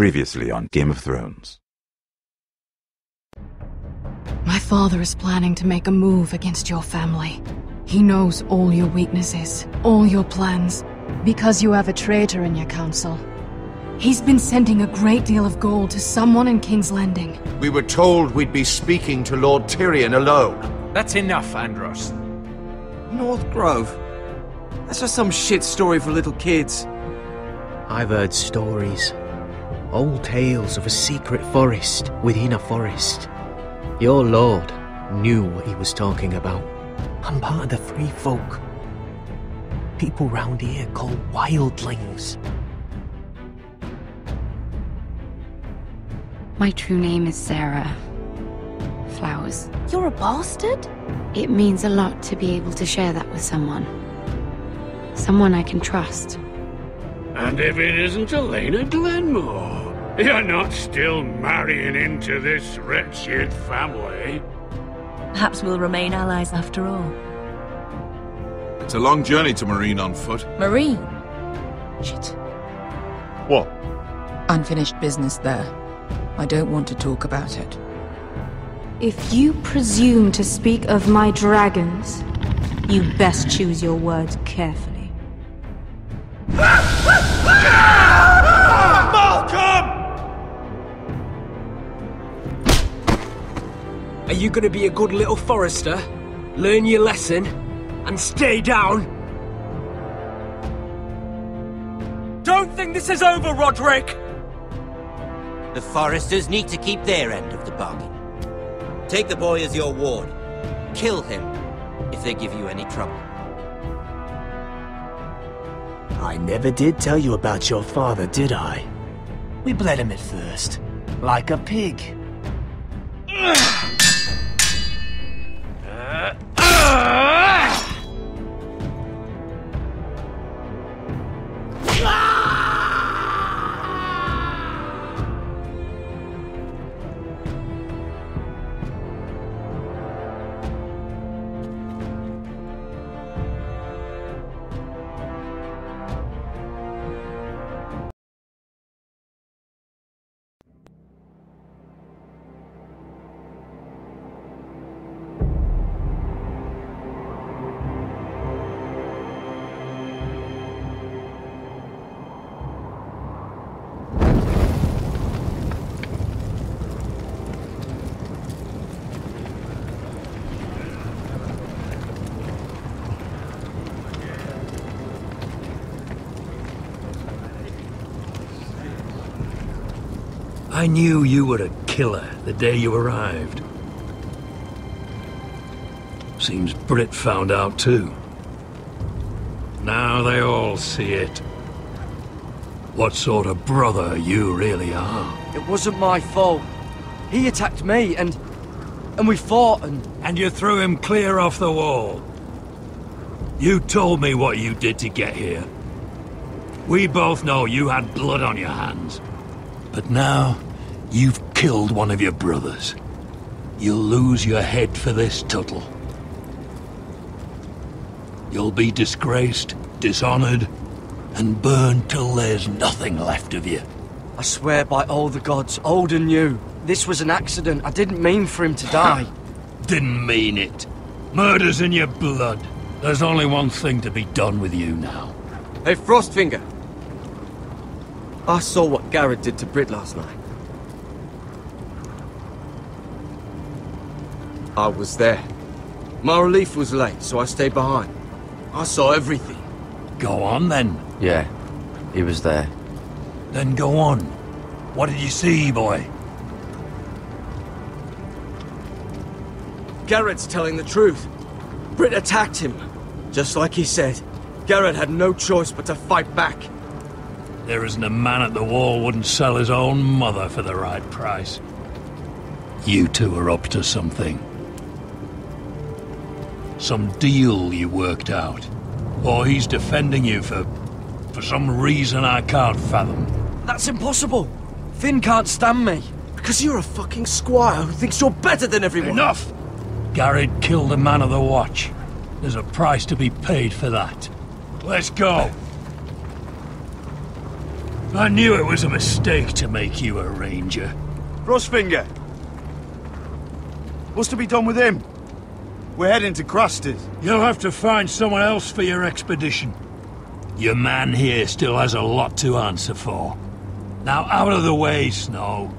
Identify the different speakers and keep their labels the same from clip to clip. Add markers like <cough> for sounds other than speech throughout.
Speaker 1: Previously on Game of Thrones.
Speaker 2: My father is planning to make a move against your family. He knows all your weaknesses, all your plans, because you have a traitor in your council. He's been sending a great deal of gold to someone in King's Landing.
Speaker 3: We were told we'd be speaking to Lord Tyrion alone.
Speaker 4: That's enough, Andros.
Speaker 5: North Grove? That's just some shit story for little kids.
Speaker 6: I've heard stories. Old tales of a secret forest within a forest. Your lord knew what he was talking about. I'm part of the free folk. People round here call wildlings.
Speaker 7: My true name is Sera. Flowers.
Speaker 8: You're a bastard?
Speaker 7: It means a lot to be able to share that with someone. Someone I can trust.
Speaker 9: And if it isn't Elaena Glenmore, you're not still marrying into this wretched family.
Speaker 8: Perhaps we'll remain allies after all.
Speaker 10: It's a long journey to Meereen on foot.
Speaker 8: Meereen? Shit.
Speaker 10: What?
Speaker 11: Unfinished business there. I don't want to talk about it.
Speaker 12: If you presume to speak of my dragons, you best choose your words carefully.
Speaker 5: Are you gonna be a good little forester? Learn your lesson? And stay down? Don't think this is over, Roderick!
Speaker 13: The Forresters need to keep their end of the bargain. Take the boy as your ward. Kill him if they give you any trouble.
Speaker 6: I never did tell you about your father, did I? We bled him at first, like a pig. <clears throat> Ah!
Speaker 9: I knew you were a killer the day you arrived. Seems Britt found out too. Now they all see it. What sort of brother you really are.
Speaker 5: It wasn't my fault. He attacked me, and... and we fought, and...
Speaker 9: And you threw him clear off the wall. You told me what you did to get here. We both know you had blood on your hands. But now, you've killed one of your brothers. You'll lose your head for this, Tuttle. You'll be disgraced, dishonored, and burned till there's nothing left of you.
Speaker 5: I swear by all the gods, old and new, this was an accident. I didn't mean for him to <laughs> die.
Speaker 9: Didn't mean it. Murder's in your blood. There's only one thing to be done with you now.
Speaker 5: Hey, Frostfinger. I saw what Gared did to Britt last night. I was there. My relief was late, so I stayed behind. I saw everything.
Speaker 9: Go on, then.
Speaker 14: Yeah, he was there.
Speaker 9: Then go on. What did you see, boy?
Speaker 5: Gared's telling the truth. Britt attacked him. Just like he said. Gared had no choice but to fight back.
Speaker 9: There isn't a man at the wall wouldn't sell his own mother for the right price. You two are up to something. Some deal you worked out. Or he's defending you for... for some reason I can't fathom.
Speaker 5: That's impossible. Finn can't stand me. Because you're a fucking squire who thinks you're better than everyone.
Speaker 9: Enough! Gared killed a man of the watch. There's a price to be paid for that. Let's go. I knew it was a mistake to make you a ranger.
Speaker 15: Frostfinger! What's to be done with him? We're heading to Craster's.
Speaker 9: You'll have to find someone else for your expedition. Your man here still has a lot to answer for. Now out of the way, Snow.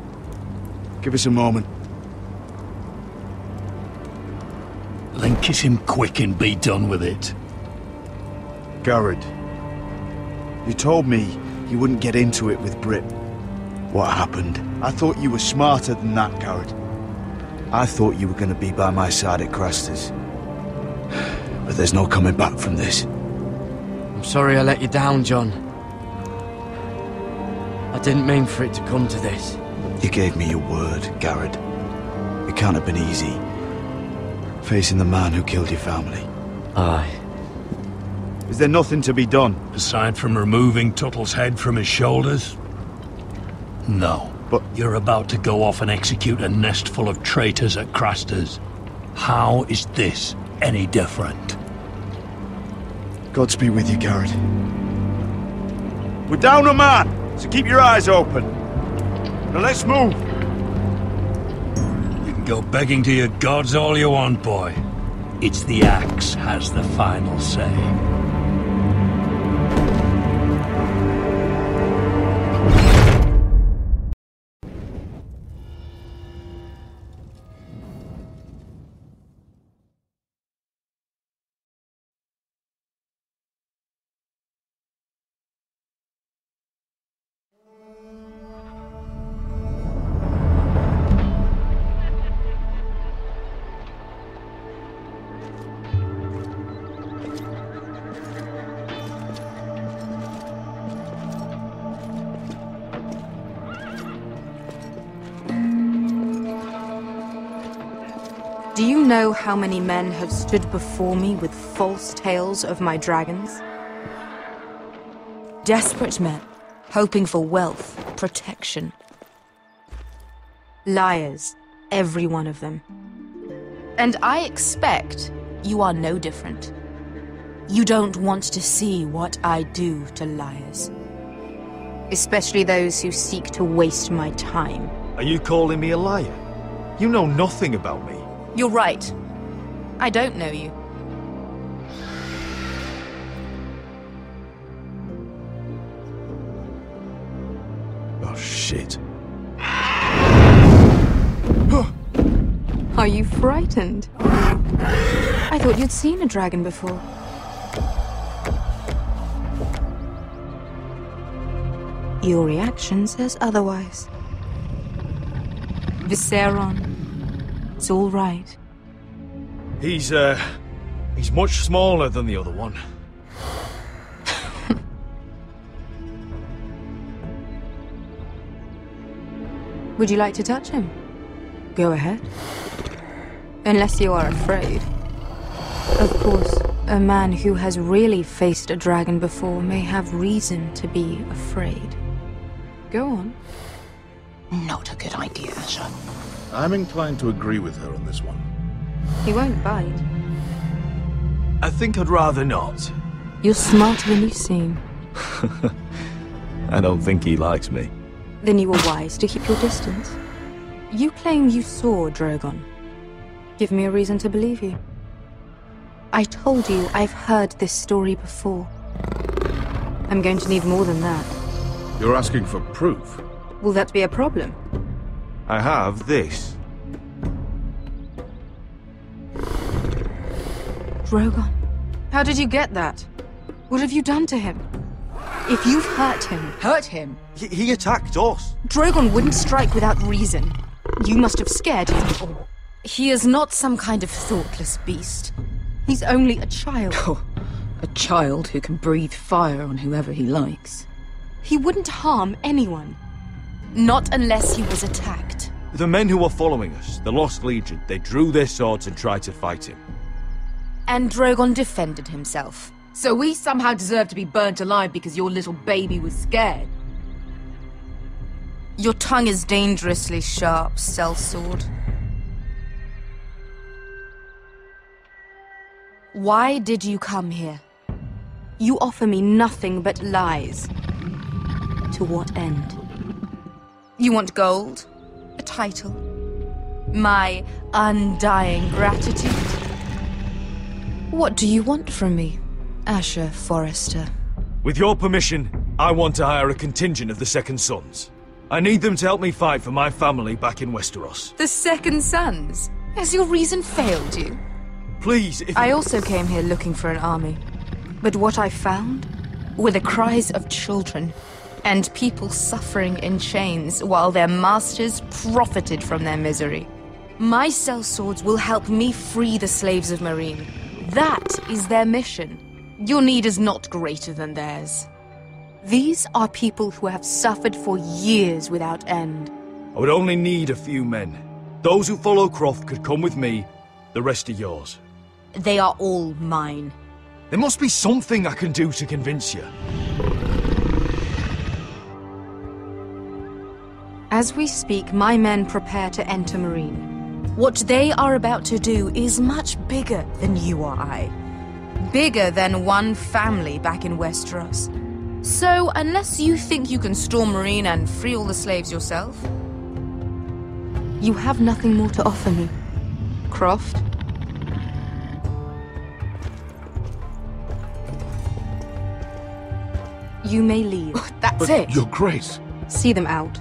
Speaker 15: Give us a moment.
Speaker 9: Then kiss him quick and be done with it.
Speaker 15: Gared, you told me you wouldn't get into it with Britt. What happened? I thought you were smarter than that, Gared. I thought you were going to be by my side at Craster's. But there's no coming back from this.
Speaker 13: I'm sorry I let you down, Jon. I didn't mean for it to come to this.
Speaker 15: You gave me your word, Gared. It can't have been easy. Facing the man who killed your family.
Speaker 13: Aye.
Speaker 15: Is there nothing to be done?
Speaker 9: Aside from removing Tuttle's head from his shoulders? No.
Speaker 15: But
Speaker 9: you're about to go off and execute a nest full of traitors at Craster's. How is this any different?
Speaker 15: Gods be with you, Gared. We're down a man, so keep your eyes open. Now let's move.
Speaker 9: You can go begging to your gods all you want, boy. It's the axe has the final say.
Speaker 12: How many men have stood before me with false tales of my dragons? Desperate men, hoping for wealth, protection. Liars, every one of them. And I expect you are no different. You don't want to see what I do to liars. Especially those who seek to waste my time.
Speaker 16: Are you calling me a liar? You know nothing about me.
Speaker 12: You're right. I don't know you.
Speaker 16: Oh, shit.
Speaker 12: Are you frightened? I thought you'd seen a dragon before. Your reaction says otherwise. Viserion, It's all right.
Speaker 16: He's, uh... He's much smaller than the other one. <laughs>
Speaker 12: Would you like to touch him? Go ahead. Unless you are afraid. Of course, a man who has really faced a dragon before may have reason to be afraid. Go on.
Speaker 17: Not a good idea, sir.
Speaker 3: I'm inclined to agree with her on this one.
Speaker 12: He won't bite.
Speaker 16: I think I'd rather not.
Speaker 12: You're smarter than you seem. <laughs>
Speaker 1: I don't think he likes me.
Speaker 12: Then you were wise to keep your distance. You claim you saw Drogon. Give me a reason to believe you. I told you I've heard this story before. I'm going to need more than that.
Speaker 3: You're asking for proof?
Speaker 12: Will that be a problem?
Speaker 16: I have this.
Speaker 12: Drogon. How did you get that? What have you done to him? If you've hurt him...
Speaker 18: Hurt him? He, he attacked us.
Speaker 12: Drogon wouldn't strike without reason. You must have scared him. Or he is not some kind of thoughtless beast. He's only a child.
Speaker 11: Oh, <laughs> a child who can breathe fire on whoever he likes.
Speaker 12: He wouldn't harm anyone. Not unless he was attacked.
Speaker 16: The men who were following us, the Lost Legion, they drew their swords and tried to fight him.
Speaker 12: And Drogon defended himself.
Speaker 11: So we somehow deserve to be burnt alive because your little baby was scared?
Speaker 12: Your tongue is dangerously sharp, sellsword. Why did you come here? You offer me nothing but lies. To To what end? You want gold? A title? My undying gratitude? What do you want from me, Asher Forrester?
Speaker 16: With your permission, I want to hire a contingent of the Second Sons. I need them to help me fight for my family back in Westeros.
Speaker 12: The Second Sons? Has your reason failed you?
Speaker 16: Please, if...
Speaker 12: I also came here looking for an army. But what I found were the cries of children and people suffering in chains while their masters profited from their misery. My sellswords will help me free the slaves of Meereen. That is their mission. Your need is not greater than theirs. These are people who have suffered for years without end.
Speaker 16: I would only need a few men. Those who follow Croft could come with me, the rest are yours.
Speaker 12: They are all mine.
Speaker 16: There must be something I can do to convince you.
Speaker 12: As we speak, my men prepare to enter Meereen. What they are about to do is much bigger than you or I. Bigger than one family back in Westeros. So, unless you think you can storm Meereen and free all the slaves yourself, you have nothing more to offer me. Croft? You may leave. That's
Speaker 3: But,
Speaker 12: it.
Speaker 3: Your Grace.
Speaker 12: See them out.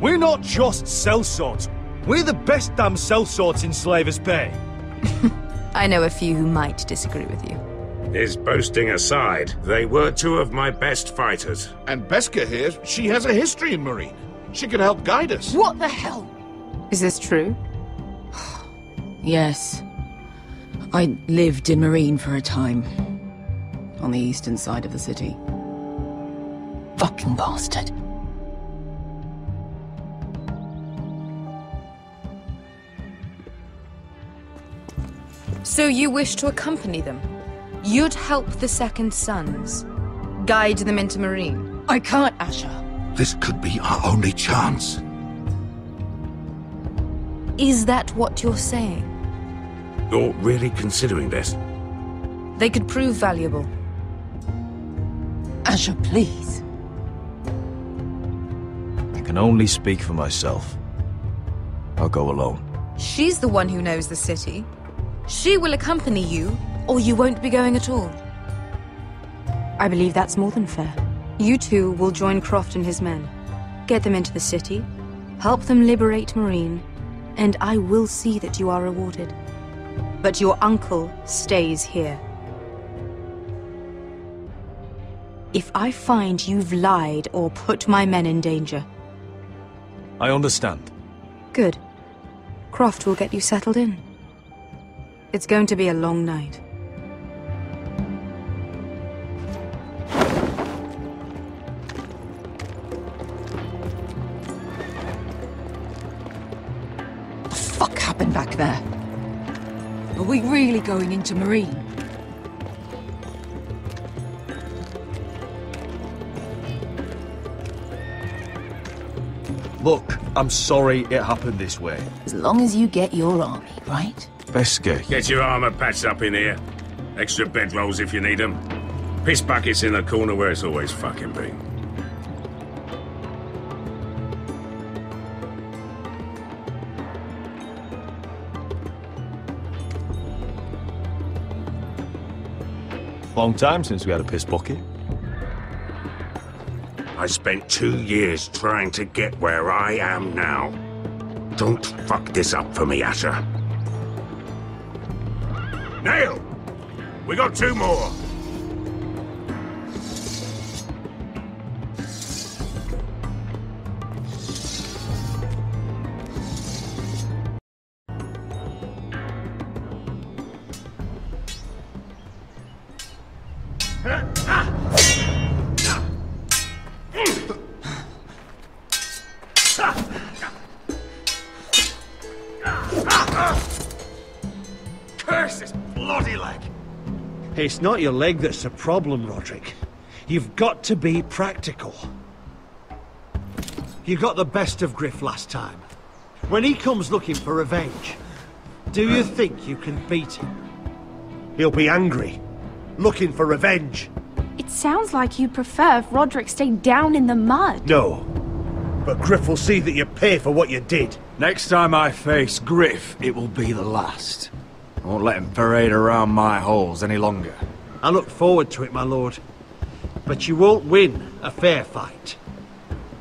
Speaker 16: We're not just sellswords. We're the best damn sellswords in Slaver's Bay. <laughs>
Speaker 12: I know a few who might disagree with you.
Speaker 19: His boasting aside, they were two of my best fighters.
Speaker 3: And Beskha here, she has a history in Meereen. She could help guide us.
Speaker 12: What the hell? Is this true? <sighs>
Speaker 11: Yes. I lived in Meereen for a time. On the eastern side of the city.
Speaker 17: Fucking bastard.
Speaker 12: So you wish to accompany them? You'd help the Second Sons? Guide them into Meereen?
Speaker 11: I can't, Asher.
Speaker 3: This could be our only chance.
Speaker 12: Is that what you're saying?
Speaker 19: You're really considering this?
Speaker 12: They could prove valuable.
Speaker 17: Asher, please.
Speaker 16: I can only speak for myself. I'll go alone.
Speaker 12: She's the one who knows the city. She will accompany you, or you won't be going at all. I believe that's more than fair. You two will join Croft and his men. Get them into the city, help them liberate Meereen, and I will see that you are rewarded. But your uncle stays here. If I find you've lied or put my men in danger,
Speaker 16: I understand.
Speaker 12: good. Croft will get you settled in. It's going to be a long night.
Speaker 11: What the fuck happened back there? Are we really going into Meereen?
Speaker 16: Look, I'm sorry it happened this way.
Speaker 17: As long as you get your army, right?
Speaker 19: Get your armor patched up in here. Extra bedrolls if you need them. Piss buckets in the corner where it's always fucking been.
Speaker 16: long time since we had a piss bucket.
Speaker 19: I spent two years trying to get where I am now. Don't fuck this up for me, Asher. Nail! We got two more!
Speaker 20: It's not your leg that's the problem, Roderick. You've got to be practical. You got the best of Griff last time. When he comes looking for revenge, do you think you can beat him? He'll be angry, looking for revenge.
Speaker 12: It
Speaker 21: sounds like you prefer if Roderick stayed down in the mud.
Speaker 20: No. But Griff will see that you pay for what you did.
Speaker 22: Next time I face Griff, it will be the last. I won't let him parade around my halls any longer.
Speaker 20: I look forward to it, my lord. But you won't win a fair fight.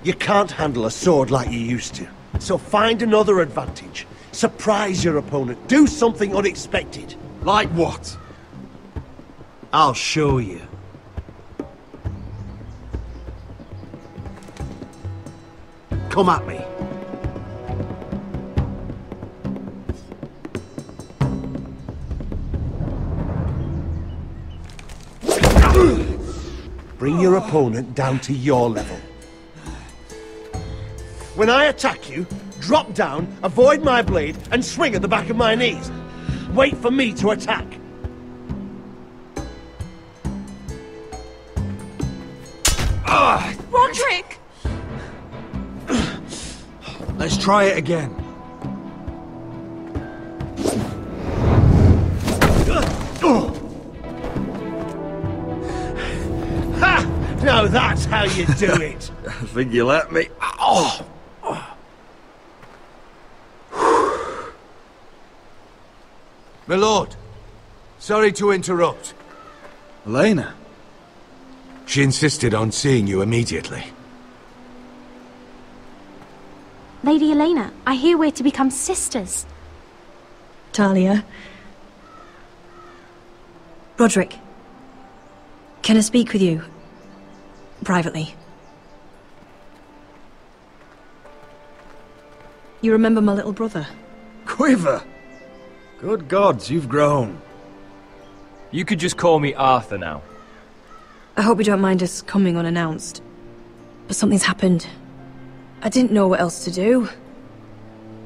Speaker 20: You can't handle a sword like you used to. So find another advantage. Surprise your opponent. Do something unexpected.
Speaker 22: Like what?
Speaker 20: I'll show you. Come at me. Bring your opponent down to your level. When I attack you, drop down, avoid my blade, and swing at the back of my knees. Wait for me to attack.
Speaker 22: Ah!
Speaker 21: Roderick!
Speaker 22: Let's try it again.
Speaker 20: How you do <laughs> it.
Speaker 22: I think you let me. Oh!
Speaker 15: My lord, sorry to interrupt.
Speaker 22: Elaena?
Speaker 15: She insisted on seeing you immediately.
Speaker 21: Lady Elaena, I hear we're to become sisters.
Speaker 8: Talia. Roderick. Can I speak with you? Privately. You remember my little brother?
Speaker 22: Quiver! Good gods, you've grown.
Speaker 23: You could just call me Arthur now.
Speaker 8: I hope you don't mind us coming unannounced. But something's happened. I didn't know what else to do.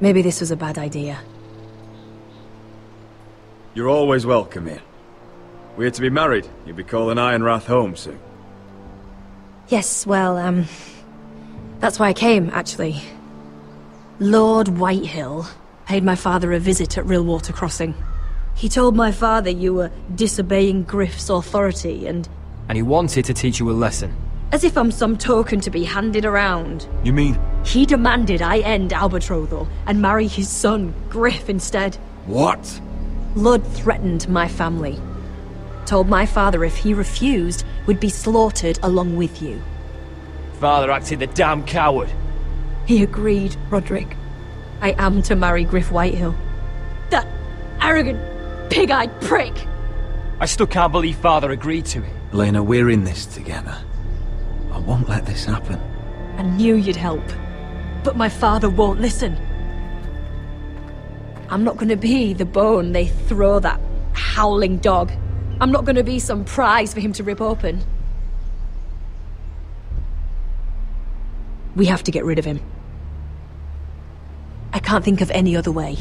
Speaker 8: Maybe this was a bad idea.
Speaker 22: You're always welcome here. We're to be married. You'll be calling Ironrath home soon.
Speaker 8: Yes, well, um... That's why I came, actually. Lord Whitehill paid my father a visit at Rillwater Crossing. He told my father you were disobeying Griff's authority and...
Speaker 23: And he wanted to teach you a lesson.
Speaker 8: As if I'm some token to be handed around.
Speaker 22: You mean...
Speaker 8: He demanded I end Albetrothal and marry his son, Griff, instead.
Speaker 22: What?
Speaker 8: Ludd threatened my family. Told my father if he refused, would be slaughtered along with you.
Speaker 23: Father acted the damn coward.
Speaker 8: He agreed, Roderick. I am to marry Griff Whitehill. That arrogant, pig-eyed prick!
Speaker 23: I still can't believe Father agreed to it.
Speaker 22: Elaena, we're in this together. I won't let this happen.
Speaker 8: I knew you'd help. But my father won't listen. I'm not gonna be the bone they throw that howling dog. I'm not gonna be some prize for him to rip open. We have to get rid of him. I can't think of any other way.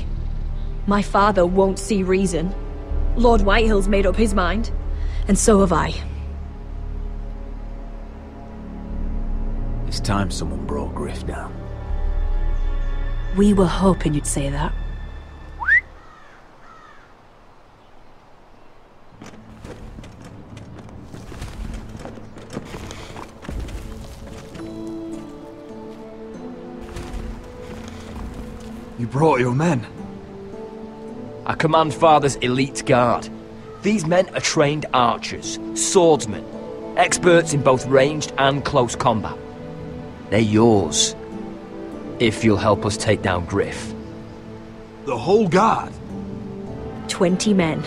Speaker 8: My father won't see reason. Lord Whitehill's made up his mind. And so have I.
Speaker 22: It's time someone brought Griff down.
Speaker 8: We were hoping you'd say that.
Speaker 22: Brought your men.
Speaker 23: I command Father's elite guard. These men are trained archers, swordsmen, experts in both ranged and close combat. They're yours. If you'll help us take down Griff.
Speaker 22: The whole guard?
Speaker 8: Twenty men.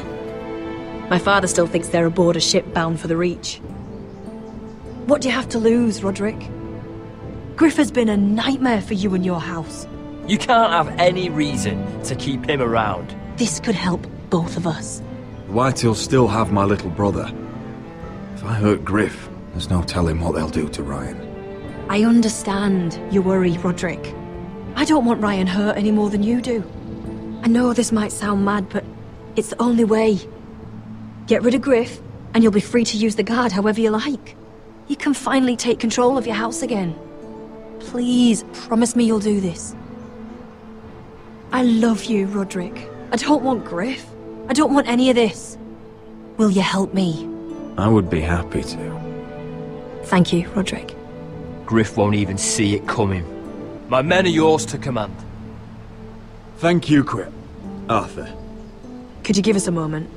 Speaker 8: My father still thinks they're aboard a ship bound for the Reach. What do you have to lose, Roderick? Griff has been a nightmare for you and your house.
Speaker 23: You can't have any reason to keep him around.
Speaker 8: This could help both of us.
Speaker 22: Whitehill'll still have my little brother. If I hurt Griff, there's no telling what they'll do to Ryan.
Speaker 8: I understand your worry, Roderick. I don't want Ryan hurt any more than you do. I know this might sound mad, but it's the only way. Get rid of Griff, and you'll be free to use the guard however you like. You can finally take control of your house again. Please, promise me you'll do this. I love you, Roderick. I don't want Griff. I don't want any of this. Will you help me?
Speaker 22: I would be happy to.
Speaker 8: Thank you, Roderick.
Speaker 23: Griff won't even see it coming. My men are yours to command.
Speaker 22: Thank you, Quit. Arthur.
Speaker 8: Could you give us a moment?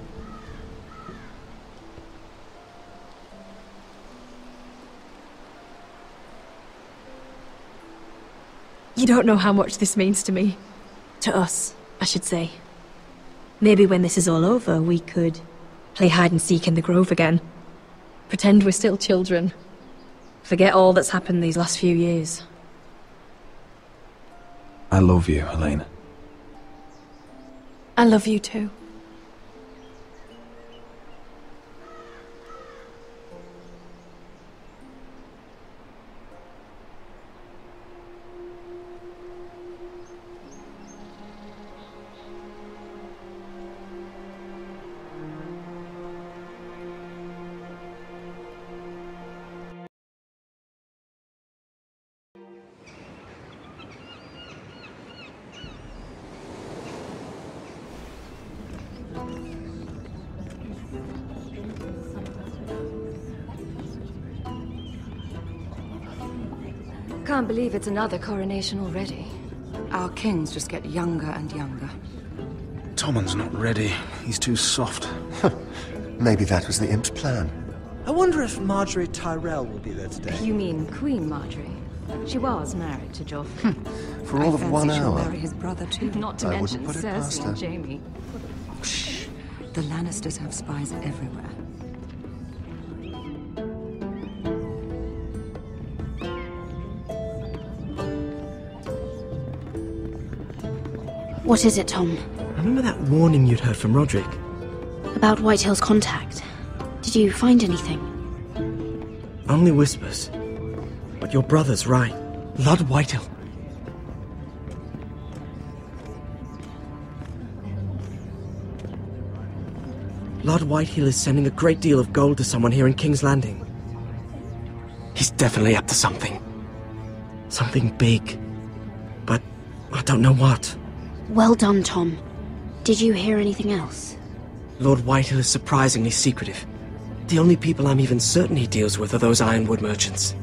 Speaker 8: You don't know how much this means to me. To us, I should say. Maybe when this is all over, we could play hide and seek in the grove again. Pretend we're still children. Forget all that's happened these last few years.
Speaker 22: I love you, Helena.
Speaker 8: I love you too.
Speaker 11: Believe it's another coronation already. Our kings just get younger and younger.
Speaker 24: Tommen's not ready. He's too soft.
Speaker 25: Maybe that was the imp's plan.
Speaker 26: I wonder if Margaery Tyrell will be there today.
Speaker 11: You mean Queen Margaery? She was married to Joffrey. Hmm.
Speaker 25: For all
Speaker 11: I
Speaker 25: of one
Speaker 11: she'll
Speaker 25: hour.
Speaker 11: marry his brother too, not to
Speaker 25: I
Speaker 11: mention
Speaker 25: wouldn't put it past
Speaker 11: Cersei and Jaime. Shh. The Lannisters have spies everywhere.
Speaker 7: What is it, Tom?
Speaker 18: I remember that warning you'd heard from Roderick?
Speaker 7: About Whitehill's contact. Did you find anything?
Speaker 18: Only whispers. But your brother's right. Lord Whitehill. Lord Whitehill is sending a great deal of gold to someone here in King's Landing. He's definitely up to something. Something big. But I don't know what.
Speaker 7: Well done, Tom. Did you hear anything else?
Speaker 18: Lord Whitehill is surprisingly secretive. The only people I'm even certain he deals with are those Ironwood merchants.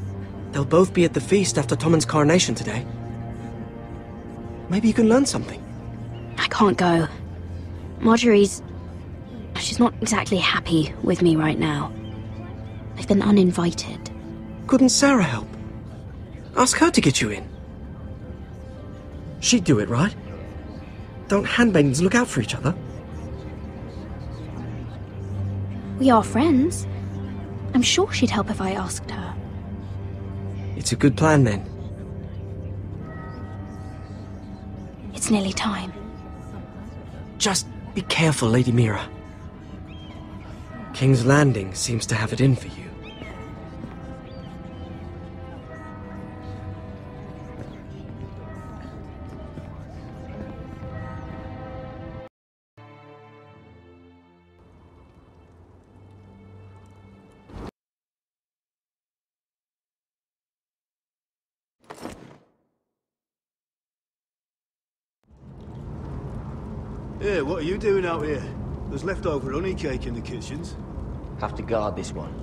Speaker 18: They'll both be at the feast after Tommen's coronation today. Maybe you can learn something.
Speaker 7: I can't go. Margaery's. She's not exactly happy with me right now. I've been uninvited.
Speaker 18: Couldn't Sera help? Ask her to get you in. She'd do it, right? Don't handmaidens look out for each other?
Speaker 7: We are friends. I'm sure she'd help if I asked her.
Speaker 18: It's a good plan then.
Speaker 7: It's nearly time.
Speaker 18: Just be careful, Lady Mira. King's Landing seems to have it in for you.
Speaker 15: You doing out here? There's leftover honey cake in the kitchens.
Speaker 27: Have to guard this one.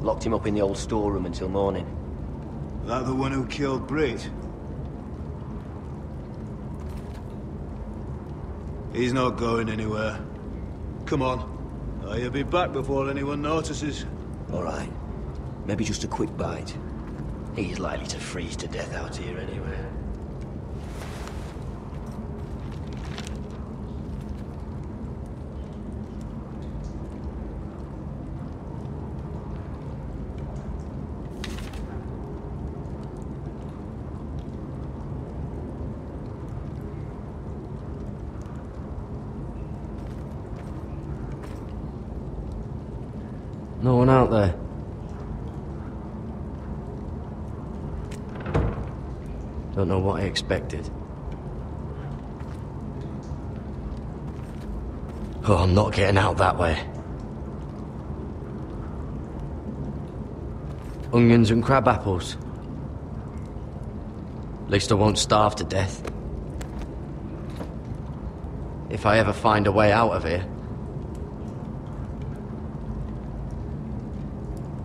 Speaker 27: Locked him up in the old storeroom until morning.
Speaker 15: That the one who killed Britt? He's not going anywhere. Come on. He'll be back before anyone notices.
Speaker 28: All right. Maybe just a quick bite. He's likely to freeze to death out here anyway.
Speaker 13: No one out there. Don't know what I expected. Oh, I'm not getting out that way. Onions and crab apples. At least I won't starve to death. If I ever find a way out of here.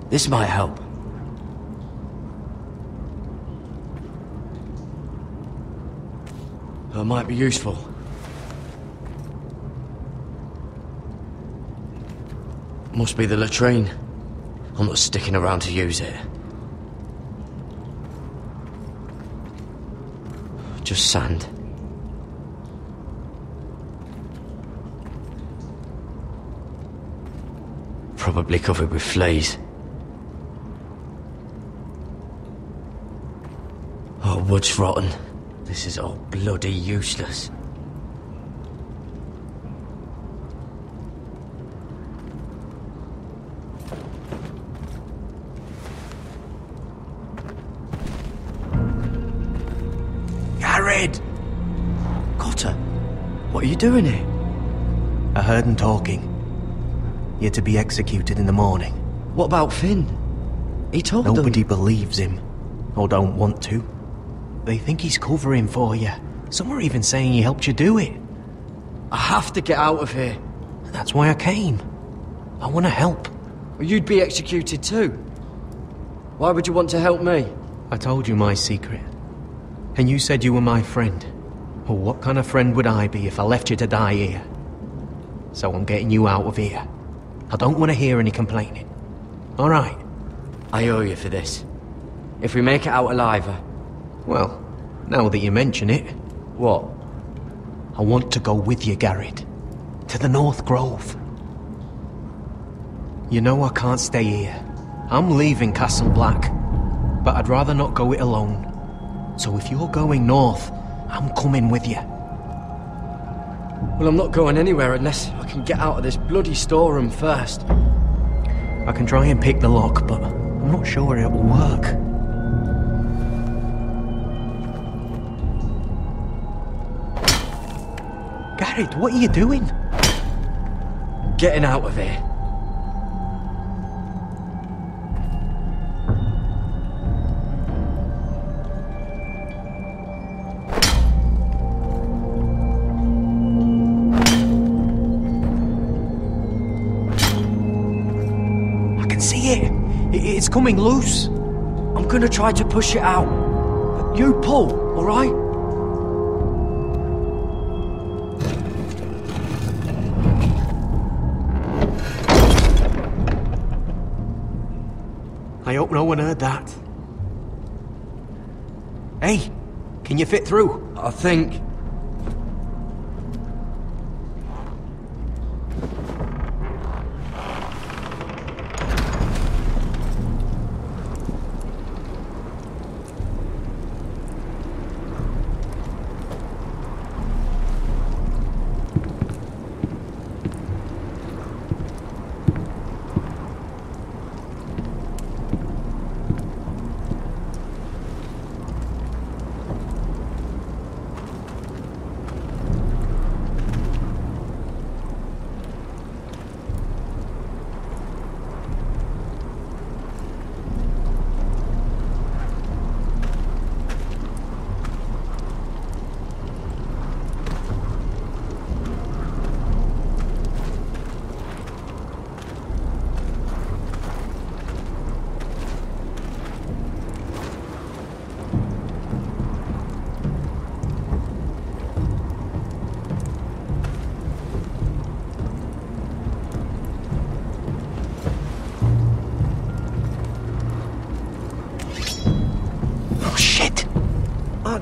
Speaker 13: This might help. That might be useful. Must be the latrine. I'm not sticking around to use it. Just sand. Probably covered with fleas. Oh, wood's rotten. This is all bloody useless.
Speaker 6: Gared!
Speaker 13: Cotter, what are you doing here?
Speaker 6: I heard him talking. You're to be executed in the morning.
Speaker 13: What about Finn? He told them-
Speaker 6: Nobody believes him. Or don't want to. They think he's covering for you. Some are even saying he helped you do it.
Speaker 13: I have to get out of here.
Speaker 6: That's why I came. I want to help.
Speaker 13: Well, you'd be executed too. Why would you want to help me?
Speaker 6: I told you my secret. And you said you were my friend. Well, what kind of friend would I be if I left you to die here? So I'm getting you out of here. I don't want to hear any complaining. All right.
Speaker 13: I owe you for this. If we make it out alive,
Speaker 6: Well, now that you mention it.
Speaker 13: What?
Speaker 6: I want to go with you, Gared. To the North Grove. You know I can't stay here. I'm leaving Castle Black. But I'd rather not go it alone. So if you're going north, I'm coming with you.
Speaker 13: Well, I'm not going anywhere unless I can get out of this bloody storeroom first.
Speaker 6: I can try and pick the lock, but I'm not sure it will work. Gared, what are you doing?
Speaker 13: Getting out of here.
Speaker 6: I can see it. It's coming loose.
Speaker 13: I'm gonna try to push it out. You pull, alright?
Speaker 6: Hope no one heard that. Hey, can you fit through?
Speaker 13: I think.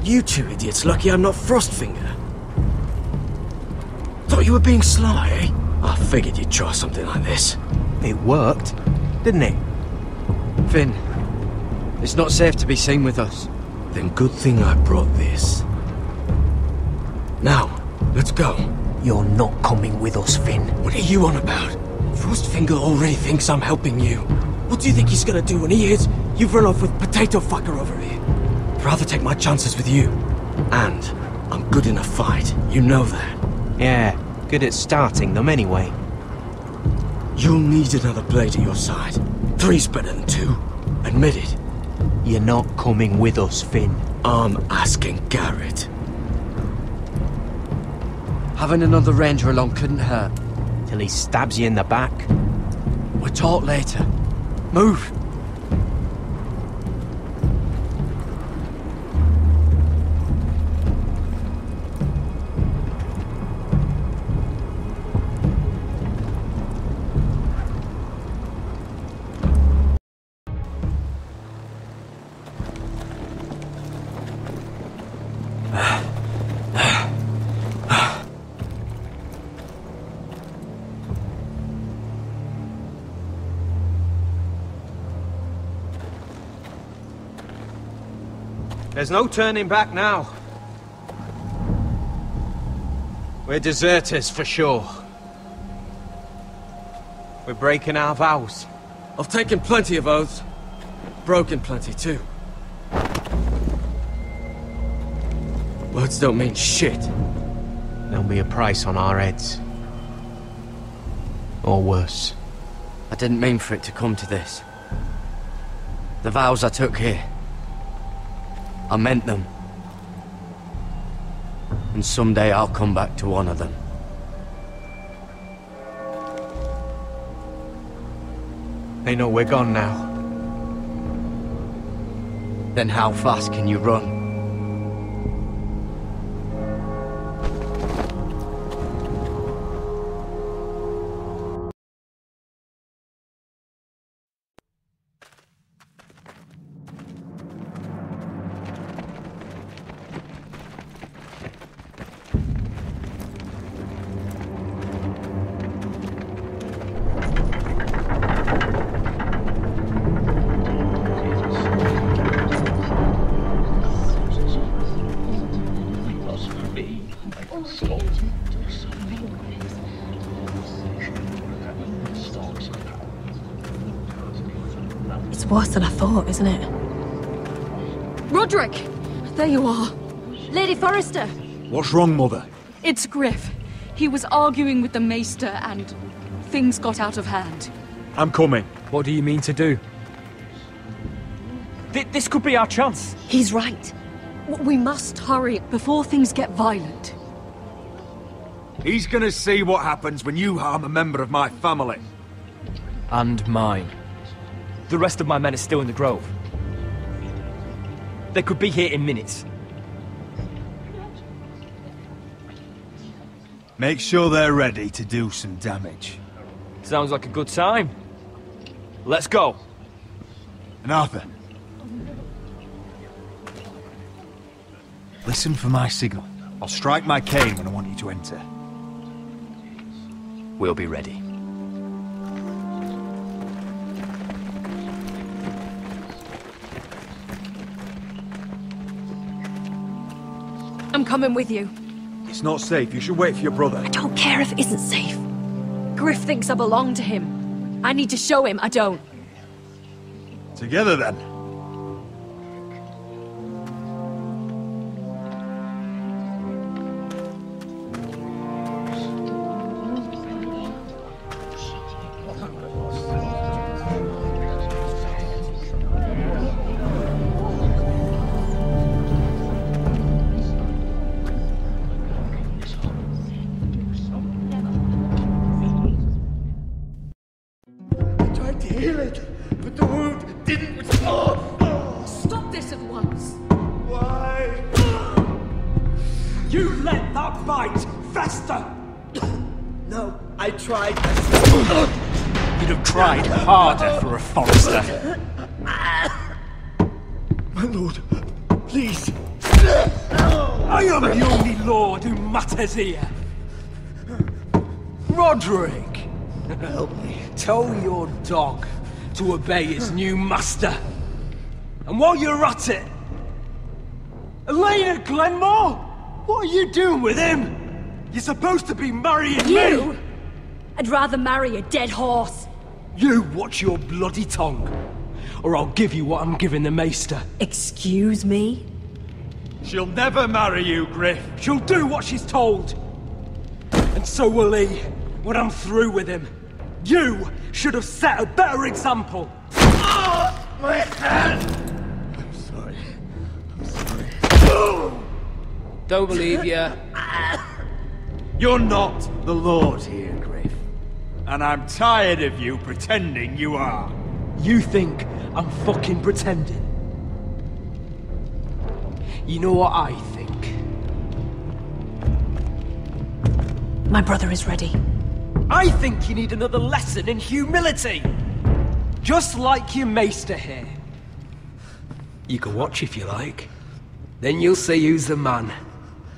Speaker 6: You two idiots lucky I'm not Frostfinger? Thought you were being sly, eh? I figured you'd try something like this. It worked, didn't it?
Speaker 13: Finn, it's not safe to be seen with us.
Speaker 6: Then good thing I brought this. Now, let's go. You're not coming with us, Finn. What are you on about? Frostfinger already thinks I'm helping you. What do you think he's gonna do when he hears you've run off with Potato Fucker over here? I'd rather take my chances with you. And I'm good in a fight. You know that. Yeah, good at starting them anyway. You'll need another blade at your side. Three's better than two. Admit it. You're not coming with us, Finn. I'm asking Gared.
Speaker 13: Having another ranger along couldn't hurt.
Speaker 6: Till he stabs you in the back.
Speaker 13: We'll talk later. Move.
Speaker 6: There's no turning back now. We're deserters for sure. We're breaking our vows.
Speaker 13: I've taken plenty of oaths. Broken plenty, too. Words don't mean shit.
Speaker 6: There'll be a price on our heads. Or worse.
Speaker 13: I didn't mean for it to come to this. The vows I took here. I meant them. And someday I'll come back to honor them.
Speaker 6: They know we're gone now.
Speaker 13: Then how fast can you run?
Speaker 8: Than I thought, isn't it?
Speaker 12: Rodrik!
Speaker 8: There you are.
Speaker 12: Lady Forrester!
Speaker 16: What's wrong, Mother?
Speaker 12: It's Griff. He was arguing with the Maester and things got out of hand.
Speaker 16: I'm coming.
Speaker 5: What do you mean to do? Th this could be our chance.
Speaker 8: He's right. We must hurry before things get violent.
Speaker 23: He's gonna see what happens when you harm a member of my family.
Speaker 5: And mine. The rest of my men are still in the grove. They could be here in minutes.
Speaker 15: Make sure they're ready to do some damage.
Speaker 5: Sounds like a good time. Let's go.
Speaker 15: And Arthur. Listen for my signal. I'll strike my cane when I want you to enter.
Speaker 5: We'll be ready.
Speaker 8: I'm coming with you.
Speaker 16: It's not safe. You should wait for your brother.
Speaker 8: I don't care if it isn't safe. Griff thinks I belong to him. I need to show him I don't.
Speaker 15: Together then.
Speaker 23: Matters here. Rodrik, help me. Tell your dog to obey his new master. And while you're at it, Elaena Glenmore, what are you doing with him? You're supposed to be marrying
Speaker 12: You?
Speaker 23: me.
Speaker 12: I'd rather marry a dead horse.
Speaker 23: You watch your bloody tongue, or I'll give you what I'm giving the Maester.
Speaker 8: Excuse me?
Speaker 23: She'll never marry you, Griff. She'll do what she's told. And so will he, when I'm through with him. You should have set a better example.
Speaker 29: Oh, My hand! I'm sorry. I'm sorry.
Speaker 6: Don't believe you.
Speaker 23: You're not the Lord here, Griff. And I'm tired of you pretending you are. You think I'm fucking pretending? You know what I think?
Speaker 8: My brother is ready.
Speaker 23: I think you need another lesson in humility. Just like your maester here. You can watch if you like. Then you'll see who's the man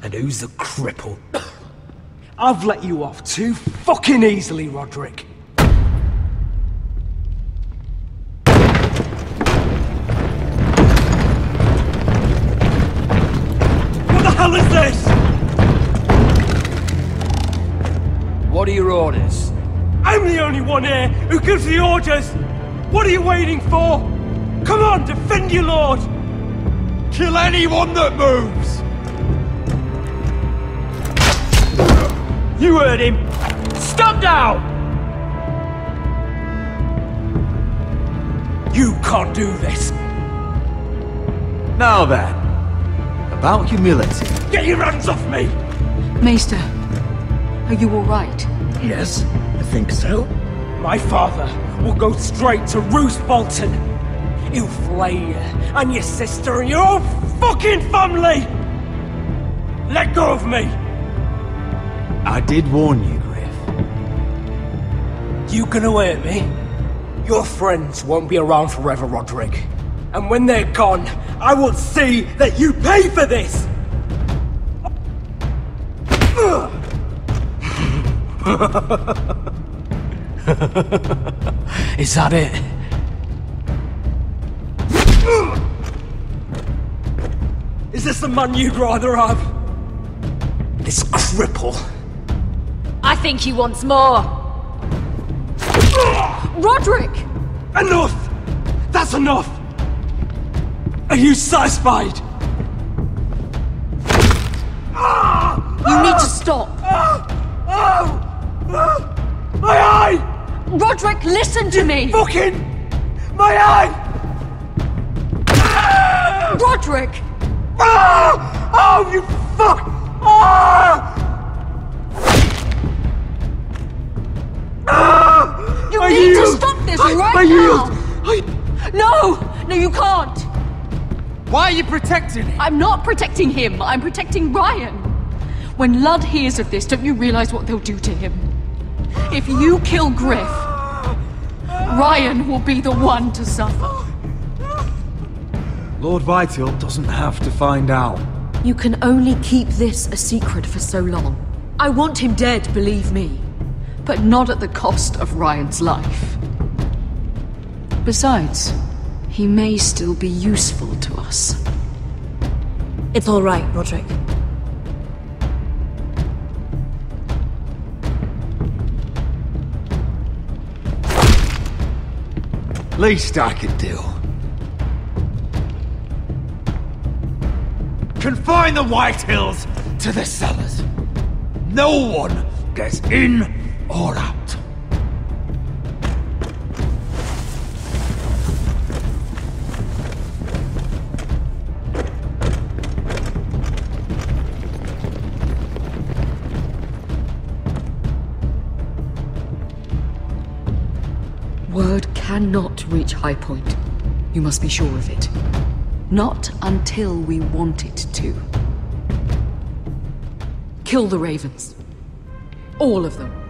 Speaker 23: and who's the cripple. <coughs> I've let you off too fucking easily, Rodrik.
Speaker 5: What are your orders?
Speaker 23: I'm the only one here who gives the orders. What are you waiting for? Come on, defend your lord. Kill anyone that moves. You heard him. Stop now! You can't do this.
Speaker 16: Now then, about humility.
Speaker 23: Get your hands off me!
Speaker 12: Maester, are you all right?
Speaker 23: Yes, I think so. My father will go straight to Roose Bolton. He'll flay you and your sister and your whole fucking family! Let go of me!
Speaker 16: I did warn you, Griff.
Speaker 23: You gonna hurt me? Your friends won't be around forever, Rodrik. And when they're gone, I will see that you pay for this! <laughs>
Speaker 5: Is that it?
Speaker 23: Is this the man you'd rather have? This cripple.
Speaker 8: I think he wants more. Rodrik!
Speaker 23: Enough! That's enough! Are you satisfied?
Speaker 12: Rodrik, listen to me!
Speaker 23: Fucking! My eye!
Speaker 12: Rodrik!
Speaker 23: Ah! Oh, you fuck! Ah! Ah!
Speaker 12: You
Speaker 23: I
Speaker 12: need to stop this
Speaker 23: I-
Speaker 12: right
Speaker 23: I yield!
Speaker 12: now! No! No, you can't!
Speaker 30: Why are you protecting him?
Speaker 12: I'm not protecting him, I'm protecting Ryon. When Ludd hears of this, don't you realize what they'll do to him? If you kill Griff, Ryon will be the one to suffer.
Speaker 16: Lord Whitehill doesn't have to find out.
Speaker 8: You can only keep this a secret for so long. I want him dead, believe me.
Speaker 12: But not at the cost of Ryon's life. Besides, he may still be useful to us.
Speaker 8: It's all right, Rodrik.
Speaker 16: Least I could do.
Speaker 15: Confine the Whitehills to the cellars. No one gets in or out.
Speaker 12: Cannot reach Highpoint. You must be sure of it. Not until we want it to. Kill the ravens. All of them.